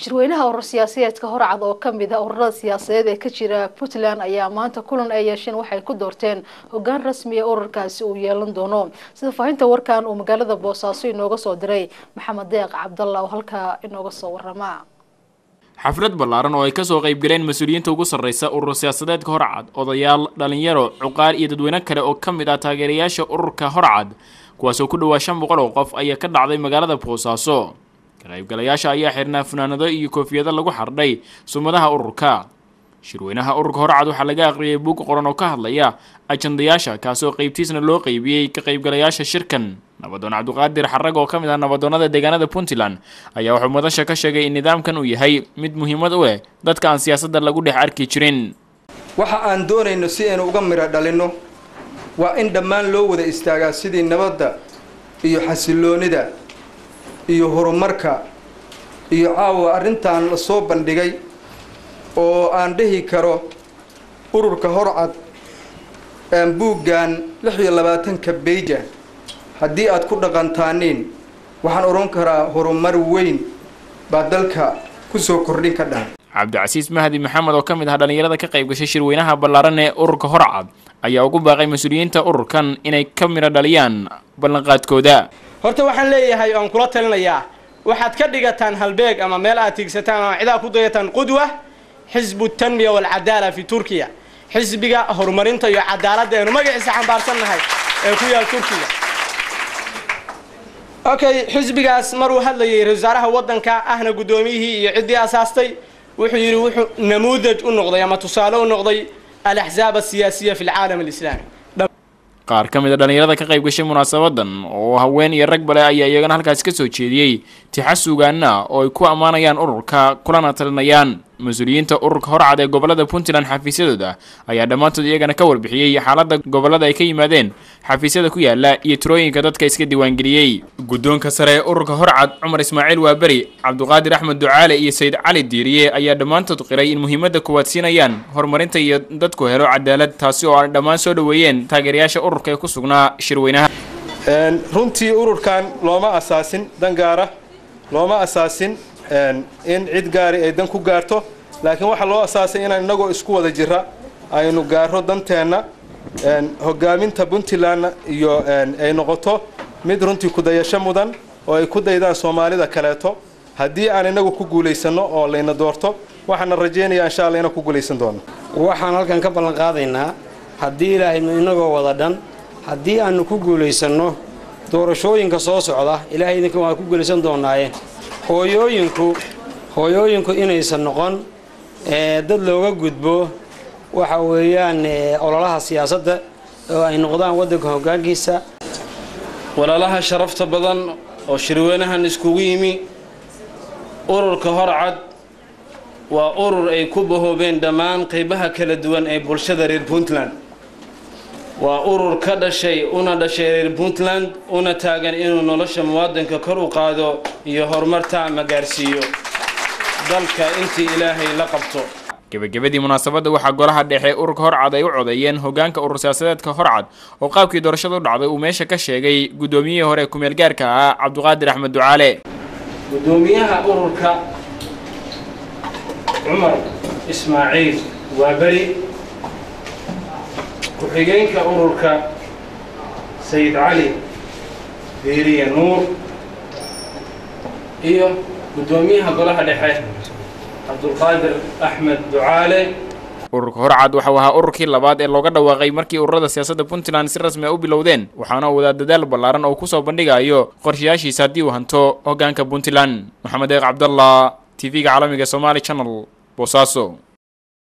shirweynaha urur siyaasadeedka horcad oo ka mid ah ururada siyaasadeed ee ka jira puntland ayaa maanta kulan ay yeesheen waxay ku doorteen hogaan rasmi ee ururkaasi uu yeelan doono. Sida faahinta warkan uu magaalada boosaaso inooga soo diray maxamed deeq cabdalla oo halkaa inooga soo warama xaflad ballaaran oo ay ka soo qaybgaleen mas'uuliyiinta ugu sarreysa urur siyaasadeedka horcad odayaal dhalinyaro cuqaal iyo dadweyne kale oo ka mid ah taageerayaasha ururka horcad kuwaasoo ku dhawaa shan boqol oo qof ayaa ka dhacday magaalada boosaaso ka qaybgalayaasha ayaa xirnaa funaanado iyo koofiyado lagu xardhay sumadaha ururka. Shirweynaha ururka horcad waxaa laga aqriyay buug qoran oo ka hadlaya ajandayaasha kaasoo qeybtiisna loo qeybiyey ka qaybgalayaasha shirkan. Nabadoon cabdiqaadir xarag oo ka mid ah nabadoonnada deegaanada puntland ayaa wuxuu madasha ka sheegay in nidaamkan uu yahay mid muhiimad u leh dadka aan siyaasadda lagu dhex arki jirin. Waxa aan doonayno si aynu uga midho dhalinno waa in dhammaan loo wada istaagaa sidii nabadda iyo xasiloonida iyo horumarka iyo caawa arrintan la soo bandhigay oo aan dhihi karo ururka horcad buuggan lix iyo labaatanka beija. Haddii aad ku dhaqantaaniin waxaan odhan karaa horumar weyn baa dalka ku soo kordhin ka dhaha cabdicasiis mahdi maxamed oo ka mid ah dhallinyarada ka qayb gashay shirweynaha ballaaran ee ururka horcad ayaa ugu baaqay mas'uuliyiinta ururkan inay ka midho dhaliyaan ballanqaadkooda horta waxaan leeyahay oan kula talinayaa waxaad ka dhigataan halbeeg ama meel aad tiigsataan ama cidaa ku dayataan qudwa xisbu tanmiya walcadaala fi turkiya. Xisbiga horumarinta iyo cadaaladda aynu magaciisa xambaarsannahay ee ku yaal turkiya. Okay xisbigaas maruu hadlayay ra wasaaraha waddanka ahna guddoomiyihii iyo ciddii asaastay wuxuu yidhi wuxuu namuudaj u noqday ama tusaale u noqday alaxzaab asiyaasiya fi alcaalam alislaami qaar ka mid a dhallinyarada ka qayb gashay munaasabadan oo haween iyo rag bale ayaa iyagana halkaasi ka soo jeediyey tixa sugaana oo ay ku ammaanayaan ururka kulana talinayaan mas'uuliyiinta ururka horcad ee gobollada puntland xafiisyadooda ayaa dhammaantood iyagana ka warbixiyey xaaladda gobollada ay ka yimaadeen xafiisyada ku yaalla iyo tirooyinka dadka iska diiwaangeliyey. Guddoonka sare ee ururka horcad cumar ismaaciil waaberi cabdiqaadir axmed ducaale iyo sayid cali diiriye ayaa dhammaantood qiray in muhiimadda kuwaad siinayaan horumarinta iyo dadku helo cadaalad taasi oo ay dhammaan soo dhoweeyeen taageerayaasha ururka ee ku sugnaa shirweynaha. Runtii ururkan looma asaasin dan gaara looma asaasin in cid gaari ay dan ku gaarto laakiin waxaa loo asaasay inaan inagoo isku wada jira aynu gaaro danteenna hogaaminta puntlandna iyo ay noqoto mid runtii kudayasho mudan oo ay ku daydaan soomaalida kaleeto. Haddii aan inagu ku guulaysanno oo layna doorto waxaana rajaynayaa insha alla inaan ku guulaysan doono. Waxaan halkan ka ballan qaadaynaa haddii ilaahay inagoo wada dhan haddii aanu ku guulaysanno doorashooyinka soo socda ilaahay idinka waan ku guulaysan doonaaye hooyooyinku hooyooyinku inaysan noqon dad looga gudbo waxa weeyaan ololaha siyaasadda oo ay noqdaan waddanka hoggaankiisa. Walaalaha sharafta badan oo shirweynahan iskugu yimi ururka horcad waa urur ay ku bahoobeen dhammaan qaybaha kala duwan ee bulshada reer puntland waa urur ka dhashay una dhashay reer puntland una taagan inuu nolosha muwaadinka kor u qaado iyo horumarta ama gaarsiiyo. Dalka intii ilaahay la qabto. Gebagabadii munaasabadda waxaa golaha dhexe ururka horcad ay u codeeyeen hogaanka urur siyaasadeedka horcad oo qaabkii doorashada u dhacday uu meesha ka sheegay guddoomiyihii hore kumeel gaarka ahaa cabdiqaadir axmed ducaale. Guddoomiyaha ururka cumar ismaaciil waaberi ku-xigeenka ururka sayid cali diiriye nuur iyo guddoomiyaha golaha dhexe cabdulqaadir axmed ducaale. Ururka horcad waxau ahaa ururkii labaad ee looga dhawaaqay markii ururada siyaasadda puntland si rasmi a u bilowdeen waxaana wadaa dadaal ballaaran oo ku soo bandhigayo qorshayaashiisa haddii uu hanto hoggaanka puntland. Maxamed eeq cabdallah t v-ga caalamiga somaali channel boosaaso